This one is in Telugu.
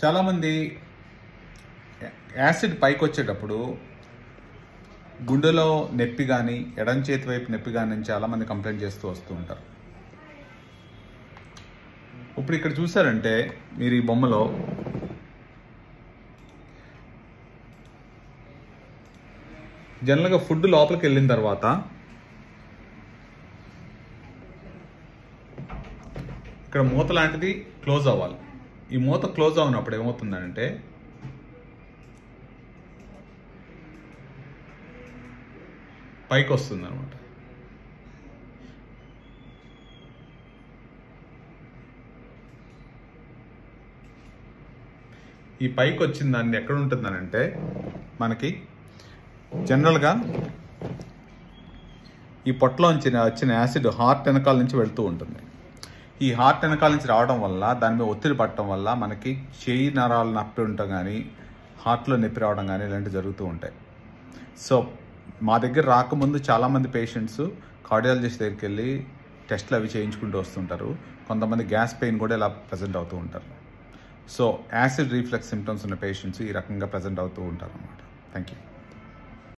చాలామంది యాసిడ్ పైకి వచ్చేటప్పుడు గుండెలో నొప్పి కానీ ఎడం చేతి వైపు నొప్పి కానీ చాలామంది కంప్లైంట్ చేస్తూ వస్తూ ఉంటారు. ఇప్పుడు ఇక్కడ చూసారంటే మీరు ఈ బొమ్మలో జనరల్గా ఫుడ్ లోపలికి వెళ్ళిన తర్వాత ఇక్కడ మూత లాంటిది క్లోజ్ అవ్వాలి. ఈ మూత క్లోజ్ అవునప్పుడు ఏమవుతుందంటే పైకి వస్తుంది అనమాట ఈ పైకి వచ్చిన దాన్ని ఎక్కడ ఉంటుందనంటే మనకి జనరల్గా ఈ పొట్టలోంచి వచ్చిన యాసిడ్ హార్ట్ వెనకాల నుంచి వెళ్తూ ఉంటుంది. ఈ హార్ట్ వెనకాల నుంచి రావడం వల్ల దాని మీద ఒత్తిడి పట్టడం వల్ల మనకి చేయి నరాలు నొప్పి ఉండటం కానీ హార్ట్లో నొప్పి రావడం కానీ ఇలాంటివి జరుగుతూ ఉంటాయి. సో మా దగ్గర రాకముందు చాలామంది పేషెంట్స్ కార్డియాలజిస్ట్ దగ్గరికి వెళ్ళి టెస్ట్లు అవి చేయించుకుంటూ వస్తుంటారు. కొంతమంది గ్యాస్ పెయిన్ కూడా ఇలా ప్రజెంట్ అవుతూ ఉంటారు. సో యాసిడ్ రీఫ్లెక్స్ సిమ్టమ్స్ ఉన్న పేషెంట్స్ ఈ రకంగా ప్రజెంట్ అవుతూ ఉంటారు అన్నమాట థ్యాంక్ యూ